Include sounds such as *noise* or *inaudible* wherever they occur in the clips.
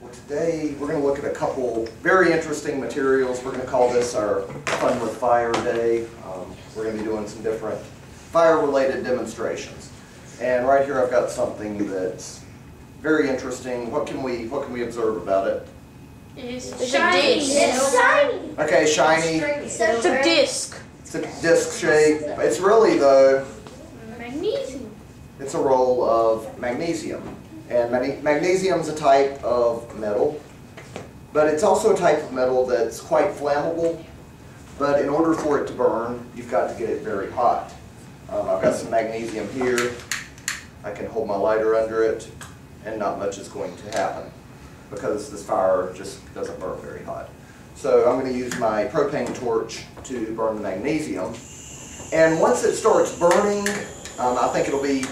Well, today, we're gonna look at a couple very interesting materials. We're gonna call this our Fun with Fire Day. Um, We're gonna be doing some different fire-related demonstrations. And right here, I've got something that's very interesting. What can we, what can we observe about it? It's It's shiny. It's shiny. Okay, shiny, It's a disc. it's a disc shape. It's really though, magnesium. it's a roll of magnesium. And mag- magnesium's a type of metal, but it's also a type of metal that's quite flammable. But in order for it to burn, you've got to get it very hot. Um, I've got some magnesium here. I can hold my lighter under it, and not much is going to happen because this fire just doesn't burn very hot. So I'm going to use my propane torch to burn the magnesium. And once it starts burning, um, I think it'll be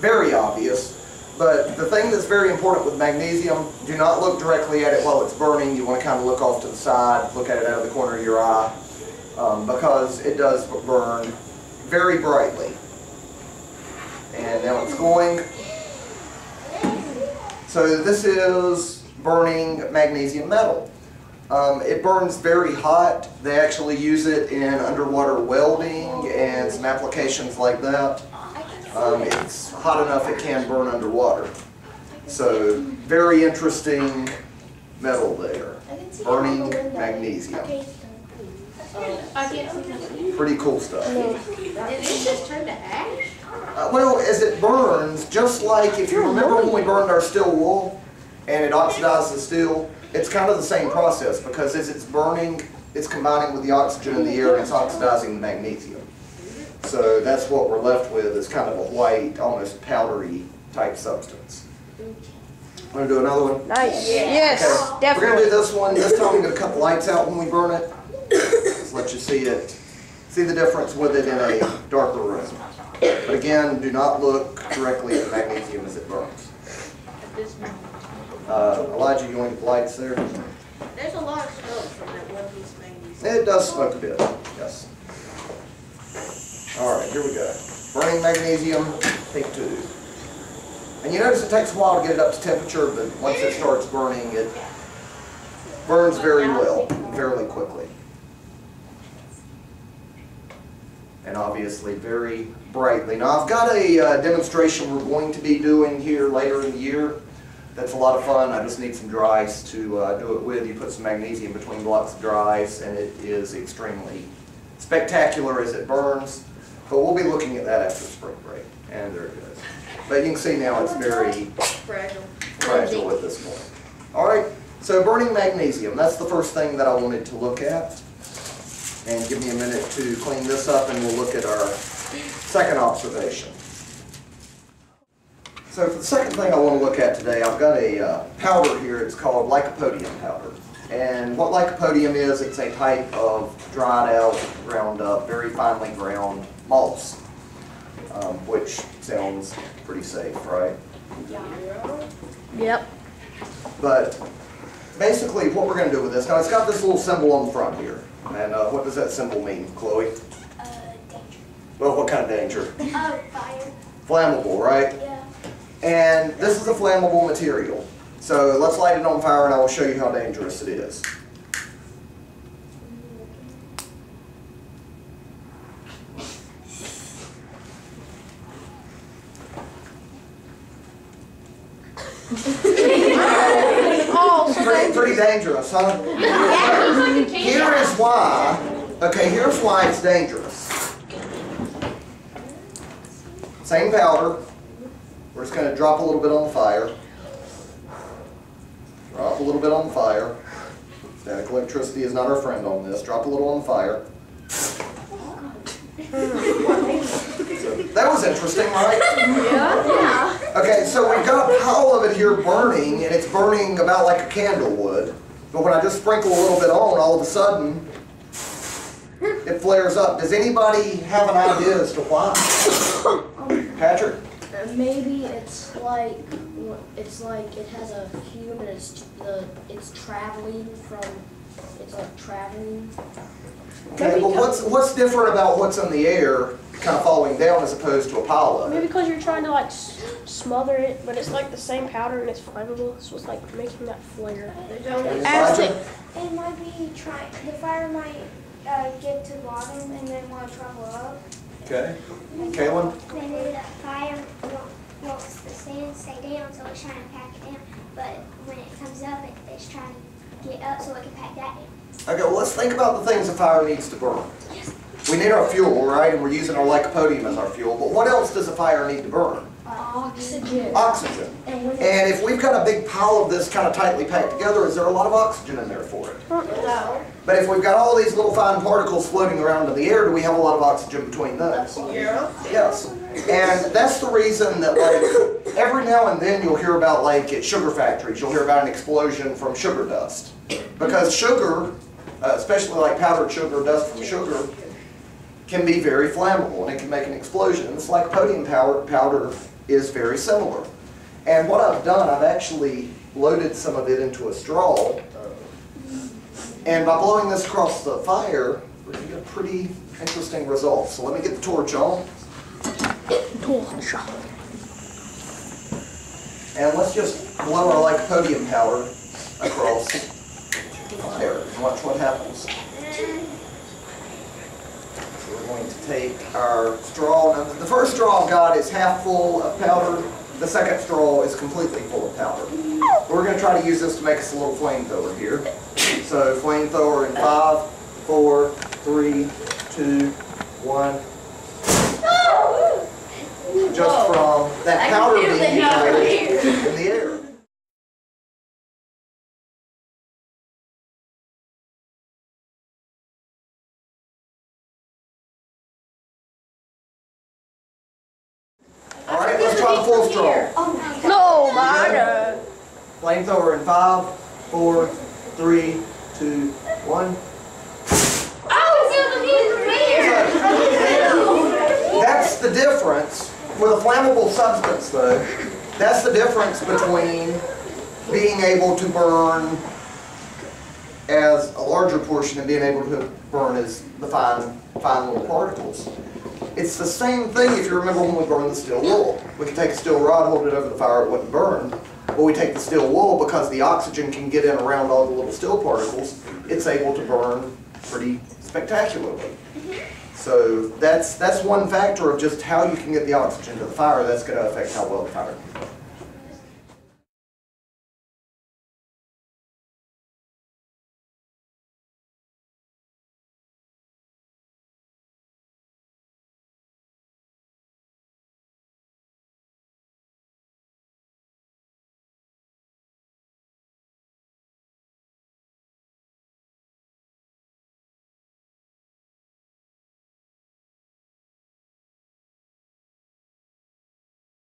very obvious. But the thing that's very important with magnesium, do not look directly at it while it's burning. You want to kind of look off to the side, look at it out of the corner of your eye, um, because it does burn very brightly. And now it's going. So this is burning magnesium metal. Um, it burns very hot. They actually use it in underwater welding and some applications like that. Um, it's hot enough it can burn underwater. So very interesting metal there. Burning magnesium. I can't see nothing. Pretty cool stuff. Did it just turn to ash? Uh, well, as it burns, just like if you remember when we burned our steel wool and it oxidizes the steel, it's kind of the same process because as it's burning, it's combining with the oxygen in the air and it's oxidizing the magnesium. So that's what we're left with is kind of a white, almost powdery type substance. Want to do another one? Nice. Yes, Okay, We're gonna do this one, this time I'm gonna cut the lights out when we burn it. Just let you see it, see the difference with it in a darker room. But again, do not look directly at the magnesium as it burns. At this moment. Uh, Elijah, you want the lights there? There's a lot of smoke from that one piece of magnesium. It does smoke a bit, yes. Here we go. Burning magnesium, take two. And you notice it takes a while to get it up to temperature, but once it starts burning, it burns very well, fairly quickly. And obviously very brightly. Now, I've got a uh, demonstration we're going to be doing here later in the year. That's a lot of fun. I just need some dry ice to uh, do it with. You put some magnesium between blocks of dry ice, and it is extremely spectacular as it burns. But we'll be looking at that after spring break. And there it is. But you can see now it's very Fragile. fragile at this point. All right, so burning magnesium, that's the first thing that I wanted to look at. And give me a minute to clean this up and we'll look at our second observation. So for the second thing I want to look at today, I've got a uh, powder here, it's called lycopodium powder. And what lycopodium is, it's a type of dried out, ground up, very finely ground malts, um, which sounds pretty safe, right? Yep. But basically, what we're gonna do with this, now it's got this little symbol on the front here. And uh, what does that symbol mean, Chloe? Uh, danger. Well, what kind of danger? *laughs* Oh, fire. Flammable, right? Yeah. And this is a flammable material. So let's light it on fire and I will show you how dangerous it is. Oh, so Pretty, dangerous. pretty dangerous, huh? Here is why, okay, here's why it's dangerous. Same powder, we're just gonna drop a little bit on the fire. Drop a little bit on the fire. Static electricity is not our friend on this, drop a little on the fire. That was interesting, right? Yeah. Okay, so we've got a pile of it here burning, and it's burning about like a candle would. But when I just sprinkle a little bit on, all of a sudden, it flares up. Does anybody have an idea as to why? *coughs* Patrick? Maybe it's like it's like it has a fume and it's the it's traveling from it's like traveling. Okay, but what's, what's different about what's in the air kind of falling down as opposed to a pile of Maybe because you're trying to like s- smother it, but it's like the same powder and it's flammable, so it's like making that flare. They don't, Acid. It might be trying, the fire might uh, get to the bottom and then want to travel up. Okay. Kaylin? Maybe the fire wa- wants the sand stay down, so it's trying to pack it down. But when it comes up, it, it's trying to get up so it can pack that down. Okay, well, let's think about the things a fire needs to burn. Yes. We need our fuel, right, and we're using our lycopodium as our fuel, but what else does a fire need to burn? Oxygen. Oxygen. And And if we've got a big pile of this kind of tightly packed together, is there a lot of oxygen in there for it? no, But if we've got all these little fine particles floating around in the air, do we have a lot of oxygen between those? yeah. Yes. And that's the reason that like, every now and then you'll hear about like at sugar factories, you'll hear about an explosion from sugar dust. Because sugar, uh, especially like powdered sugar, dust from sugar, can be very flammable and it can make an explosion. And like lycopodium powder, powder is very similar. And what I've done, I've actually loaded some of it into a straw. And by blowing this across the fire, gonna get a pretty interesting result. So let me get the torch on. And let's just blow our lycopodium powder across there and watch what happens. So we're going to take our straw. Now, the first straw I've got is half full of powder. The second straw is completely full of powder. We're going to try to use this to make us a little flamethrower here. So flamethrower in five, four, three, two, one. Just from that powder being ignited in the air. All right, let's try the full straw. No matter. Flamethrower in five, four, three, two, one. Oh! That's the difference with a flammable substance though. That's the difference between being able to burn as a larger portion and being able to burn as the fine, fine little particles. It's the same thing if you remember when we burned the steel wool. We could take a steel rod, hold it over the fire, it wouldn't burn. But we take the steel wool because the oxygen can get in around all the little steel particles, it's able to burn pretty spectacularly. So that's, that's one factor of just how you can get the oxygen to the fire that's gonna affect how well the fire